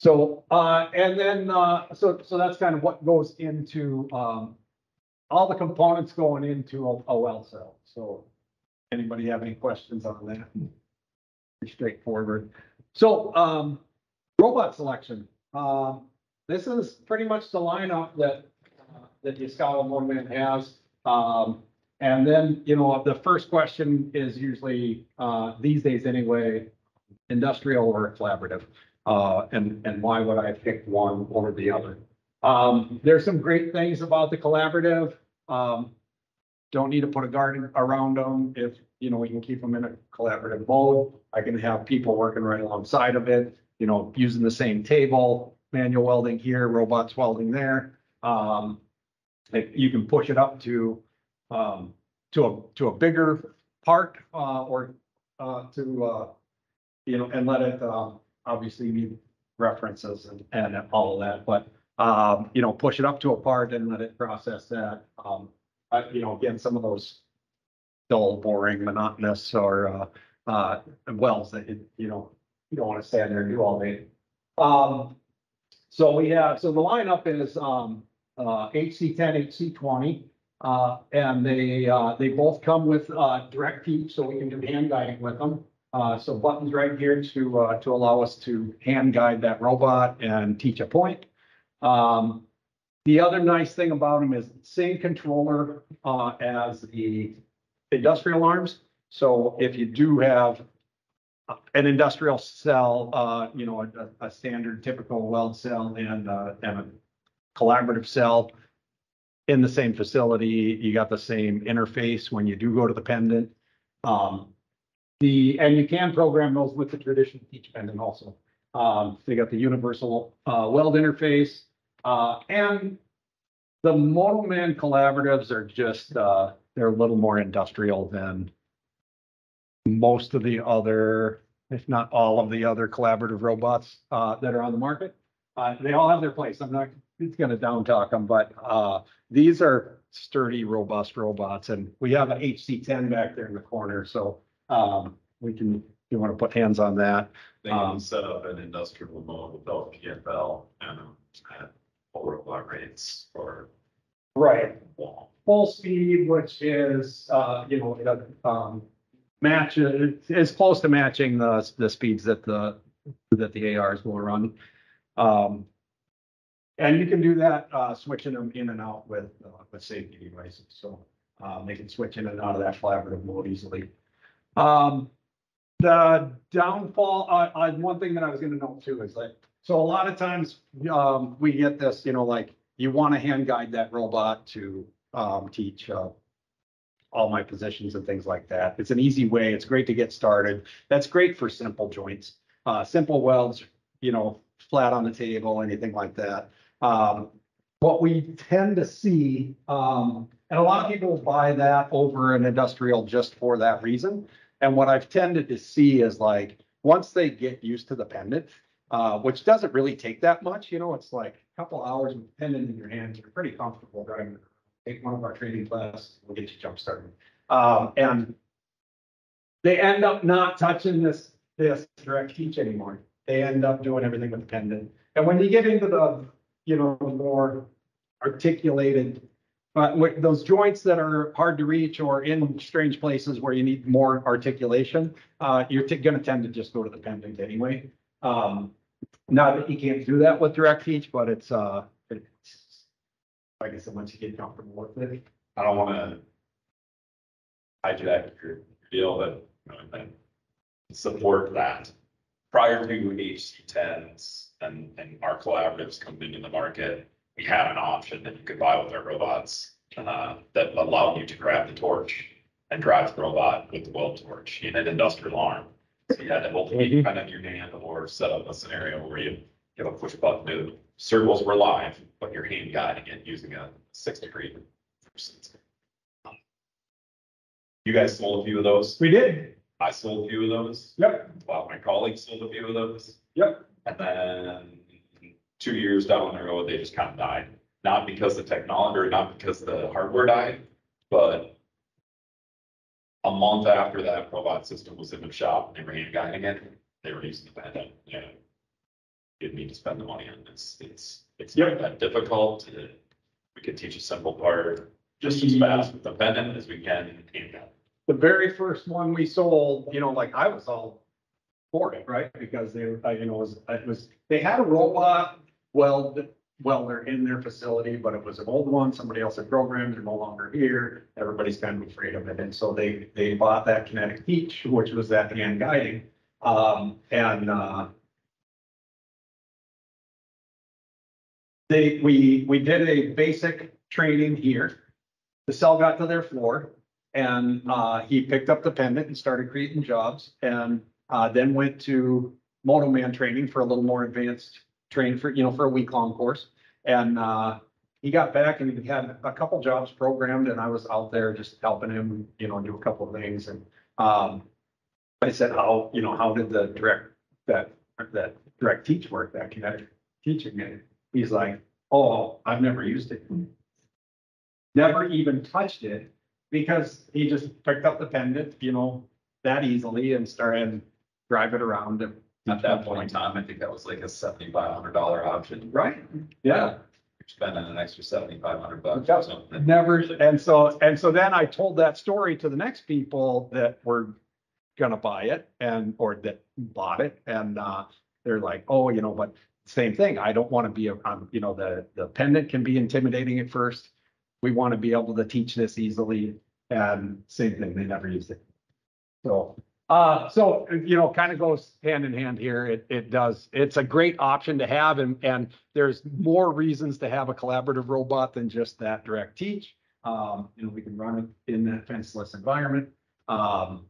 So, uh, and then, uh, so, so that's kind of what goes into, um, all the components going into a, a weld cell. So anybody have any questions on that? Pretty straightforward. So, um, robot selection. Um, this is pretty much the lineup that, uh, that the Yaskawa Motoman has. Um, and then, you know, the first question is usually, uh, these days anyway, industrial or collaborative? Uh, and, and why would I pick one over the other? Um, there's some great things about the collaborative. Um, don't need to put a guard around them if, you know, we can keep them in a collaborative mode. I can have people working right alongside of it, you know, using the same table, manual welding here, robots welding there. Um, you can push it up to, um, to a, to a bigger part, uh, or, uh, to, uh, you know, and let it, um, obviously need references and, and all of that, but, um, you know, push it up to a part and let it process that. Um, you know, again, some of those dull, boring, monotonous or, uh, uh, wells that, you know, you don't want to stand there and do all day. Um, so we have, so the lineup is, um, uh, HC ten, HC twenty. Uh, and they, uh, they both come with, uh, direct teach, so we can do hand guiding with them. Uh, so buttons right here to, uh, to allow us to hand guide that robot and teach a point. Um, the other nice thing about them is same controller, uh, as the industrial arms. So if you do have an industrial cell, uh, you know, a, a standard typical weld cell and, uh, and a collaborative cell in the same facility, you got the same interface when you do go to the pendant. Um, the, and you can program those with the traditional teach pendant also. Um, you got the universal, uh, weld interface, uh, and the Motoman collaboratives are just, uh, they're a little more industrial than most of the other, if not all of the other collaborative robots, uh, that are on the market. Uh, they all have their place. I'm not, it's gonna down talk them, but, uh, these are sturdy, robust robots and we have an HC ten back there in the corner, so, um, we can, if you wanna put hands on that. They Um, can set up an industrial mode without PFL and um, at rates or. Right. full speed, which is, uh, you know, it, um, match, is close to matching the, the speeds that the, that the ARs will run. Um, and you can do that, uh, switching them in and out with, uh, with safety devices, so, um, they can switch in and out of that collaborative mode easily. Um, the downfall, uh, uh, one thing that I was gonna note too is like, so a lot of times, um, we get this, you know, like, you wanna hand guide that robot to, um, teach, uh, all my positions and things like that. It's an easy way. It's great to get started. That's great for simple joints, uh, simple welds, you know, flat on the table, anything like that. Um, what we tend to see, um, and a lot of people buy that over an industrial just for that reason. And what I've tended to see is like, once they get used to the pendant, uh, which doesn't really take that much, you know, it's like a couple hours with the pendant in your hands, you're pretty comfortable driving. Take one of our training classes, we'll get you jump started. Um, and they end up not touching this, this direct teach anymore. They end up doing everything with the pendant. And when you get into the, you know, more articulated, but those joints that are hard to reach or in strange places where you need more articulation, uh, you're gonna tend to just go to the pendant anyway. Um, not that you can't do that with direct teach, but it's, uh, it's, I guess once you get comfortable with it. I don't wanna. Hijack your deal, but support that. Prior to HC tens and, and our collaboratives coming into the market, we had an option that you could buy with our robots. Uh, that allowed you to grab the torch and drive the robot with the weld torch in an industrial arm. So you had to hold the kind of in your hand or set up a scenario where you give a push button to circles were live, but you're hand guiding it using a six degree. You guys sold a few of those. We did. I sold a few of those. Yep, Well, my colleagues sold a few of those. yep. And then two years down the road, they just kind of died. Not because the technology, or not because the hardware died, but a month after that robot system was in the shop, they were hand guiding it, they were using the pendant, yeah. It didn't need to spend the money on this. It's, it's Yep. not that difficult. We could teach a simple part just as fast with the pendant as we can in handgun. the very first one we sold, you know, like I was all for it, right? Because they, uh, you know, it was, it was, they had a robot weld, welder in their facility, but it was an old one. Somebody else had programmed, they're no longer here. Everybody's kind of afraid of it. And so they, they bought that Kinetic Teach, which was that hand guiding. Um, and, uh, they, we, we did a basic training here. The cell got to their floor. And uh, he picked up the pendant and started creating jobs and uh, then went to Motoman training for a little more advanced training for, you know, for a week long course. And uh, he got back and he had a couple jobs programmed and I was out there just helping him, you know, do a couple of things. And um, I said, how, you know, how did the direct, that, that direct teach work, that kinetic teaching? And he's like, oh, I've never used it. Never even touched it because he just picked up the pendant, you know, that easily and started drive it around. and- At that point in time, I think that was like a seventy-five hundred dollar option. Right, yeah. You're Spending an extra seventy-five hundred bucks Yep. or something. Never, and so, and so then I told that story to the next people that were gonna buy it and, or that bought it, and, uh, they're like, oh, you know, but same thing, I don't wanna be, a um, you know, the, the pendant can be intimidating at first. We wanna be able to teach this easily, and same thing, they never used it. So, uh, so, you know, kind of goes hand in hand here, it, it does, it's a great option to have, and, and there's more reasons to have a collaborative robot than just that direct teach. Um, you know, we can run it in that fenceless environment. Um,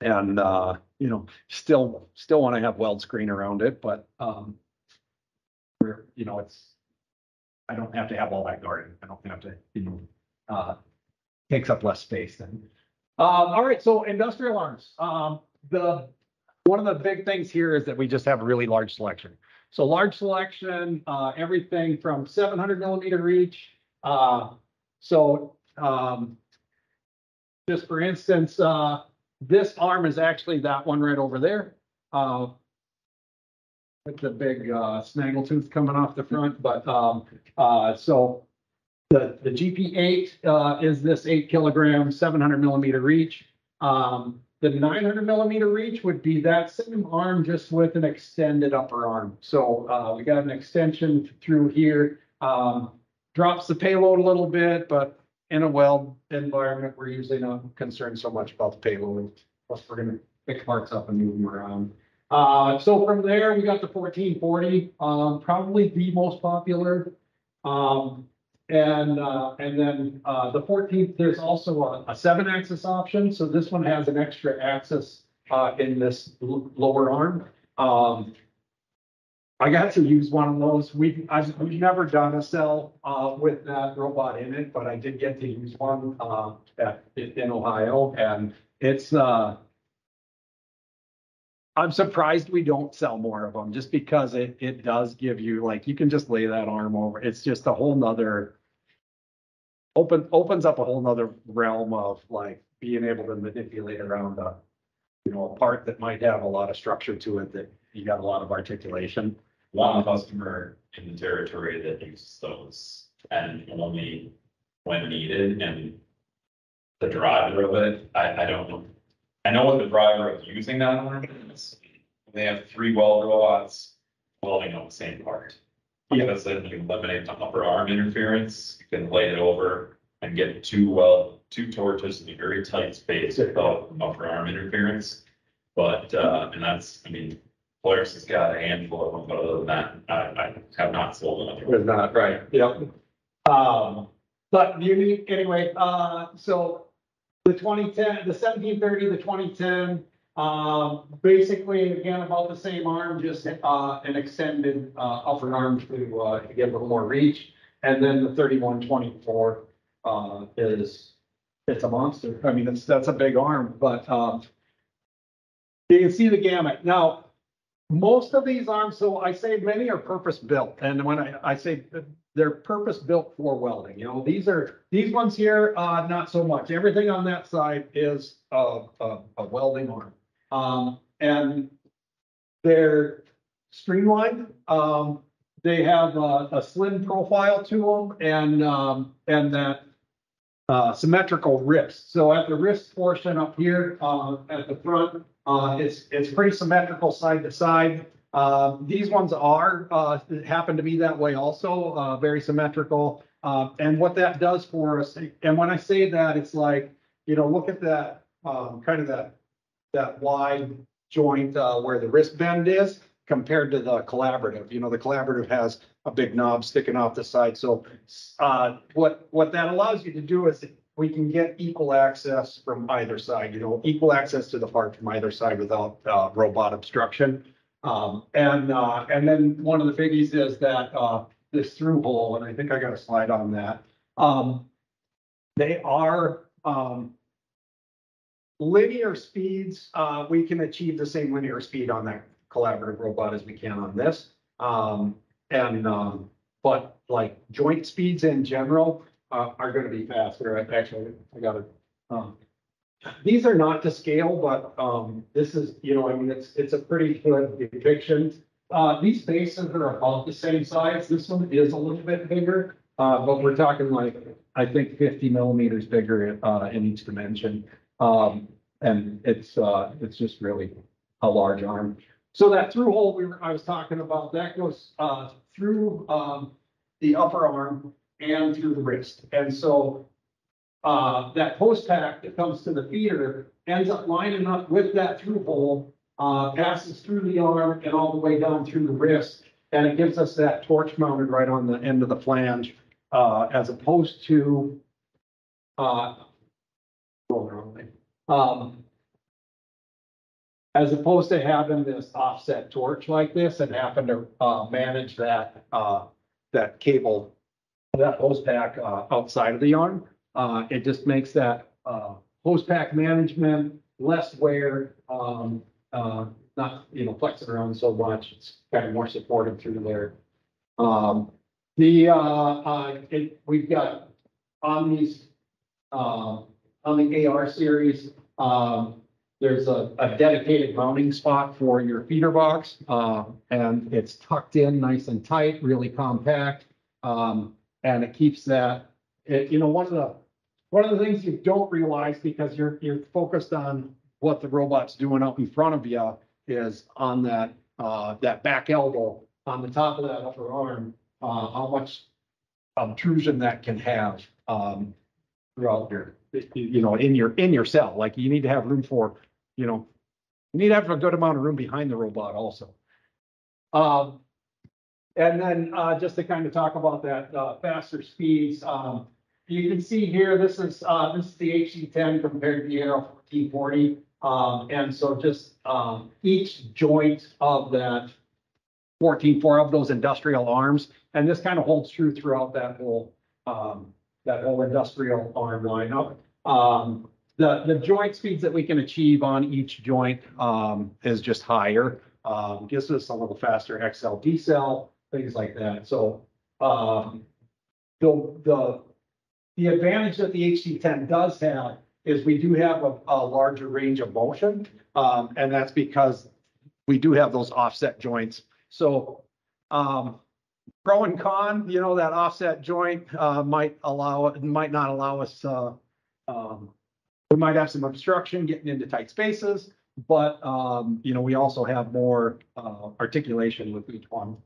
and, uh, you know, still, still want to have weld screen around it, but, um, we're, you know, it's, I don't have to have all that garden. I don't have to, you know, uh, takes up less space than. Um, all right, so industrial arms, um, the, one of the big things here is that we just have a really large selection. So large selection, uh, everything from seven hundred millimeter reach. Uh, so, um, just for instance, uh, this arm is actually that one right over there. Uh, with the big, uh, snaggle tooth coming off the front, but, um, uh, so the, the GP eight, uh, is this eight kilogram, seven hundred millimeter reach. Um, the nine hundred millimeter reach would be that same arm just with an extended upper arm. So, uh, we got an extension through here. Um, drops the payload a little bit, but in a weld environment, we're usually not concerned so much about the payload. Plus, we're gonna pick parts up and move them around. Uh, so from there, we got the fourteen forty, um, probably the most popular. Um, and, uh, and then, uh, the fourteenth, there's also a, a seven axis option, so this one has an extra axis, uh, in this lower arm. Um. I got to use one of those. We've, I've, we've never done a cell, uh, with that robot in it, but I did get to use one, uh, at, in in Ohio, and it's, uh. I'm surprised we don't sell more of them, just because it, it does give you, like, you can just lay that arm over. It's just a whole nother. Open, opens up a whole nother realm of like being able to manipulate around a, you know, a part that might have a lot of structure to it that you got a lot of articulation. One customer in the territory that uses those and only when needed and the driver of it, I, I don't know. I know what the driver of using that arm is. They have three weld robots welding on the same part. Because then you eliminate the upper arm interference, you can lay it over and get two weld, two torches in a very tight space without upper arm interference. But, uh, and that's, I mean, Polaris has got a handful of them, but other than that, I, I have not sold another. one. Was not, right, yep. Um, but unique, anyway, uh, so the twenty ten, the seventeen thirty, the twenty ten, um, basically, again, about the same arm, just, uh, an extended, uh, upper arm to, uh, to get a little more reach. And then the thirty-one twenty-four, uh, is, it's a monster. I mean, it's, that's a big arm, but, um, you can see the gamut. Now, most of these arms, so I say many are purpose built, and when I, I say they're purpose built for welding, you know, these are, these ones here, uh, not so much. Everything on that side is a, a, a welding arm. Um, and they're streamlined. Um, they have a, a slim profile to them and, um, and that uh, symmetrical wrist. So at the wrist portion up here, uh, at the front, uh, it's, it's pretty symmetrical side to side. Uh, these ones are, uh, happen to be that way also, uh, very symmetrical. Uh, and what that does for us, and when I say that, it's like, you know, look at that, um, kind of that, that wide joint, uh, where the wrist bend is compared to the collaborative. You know, the collaborative has a big knob sticking off the side. So, what, what that allows you to do is we can get equal access from either side, you know, equal access to the part from either side without, robot obstruction. Um, and, uh, and then one of the biggies is that, uh, this through hole, and I think I got a slide on that. Um, they are, um, linear speeds, uh, we can achieve the same linear speed on that collaborative robot as we can on this. Um, and, um, but like joint speeds in general, uh, are gonna be faster. Actually, I got it. Um, these are not to scale, but, um, this is, you know, I mean, it's, it's a pretty good depiction. Uh, these bases are about the same size. This one is a little bit bigger, uh, but we're talking like, I think fifty millimeters bigger, uh, in each dimension. Um, and it's, uh, it's just really a large arm. So that through hole we were, I was talking about, that goes, uh, through, um, the upper arm and through the wrist. And so, uh, that hose pack that comes to the feeder ends up lining up with that through hole, uh, passes through the arm and all the way down through the wrist. And it gives us that torch mounted right on the end of the flange, uh, as opposed to, uh. Um, as opposed to having this offset torch like this and having to, uh, manage that, uh, that cable, that hose pack, uh, outside of the arm. Uh, it just makes that, uh, hose pack management less wear, um, uh, not, you know, flexing around so much. It's kind of more supported through there. Um, the, uh, uh, it, we've got on these, um, on the AR series, um, there's a, a dedicated mounting spot for your feeder box, uh, and it's tucked in nice and tight, really compact. Um, and it keeps that, it, you know, one of the, one of the things you don't realize because you're, you're focused on what the robot's doing out in front of you is on that, uh, that back elbow, on the top of that upper arm, uh, how much obtrusion that can have, um, throughout your, you know, in your, in your cell, like you need to have room for, you know, you need to have a good amount of room behind the robot also. Um, and then, uh, just to kind of talk about that, uh, faster speeds, um, you can see here, this is, uh, this is the HC ten compared to the AR fourteen forty. Um, and so just, um, each joint of that fourteen four of those industrial arms, and this kind of holds true throughout that whole, um, that whole industrial arm lineup. Um, the, the joint speeds that we can achieve on each joint, um, is just higher. Um, gives us a little faster XL, cell, things like that. So, um, the, the, the advantage that the HC ten does have is we do have a, a larger range of motion. Um, and that's because we do have those offset joints. So, um, pro and con, you know, that offset joint, uh, might allow, it might not allow us, uh, um, we might have some obstruction getting into tight spaces, but, um, you know, we also have more, uh, articulation with each one.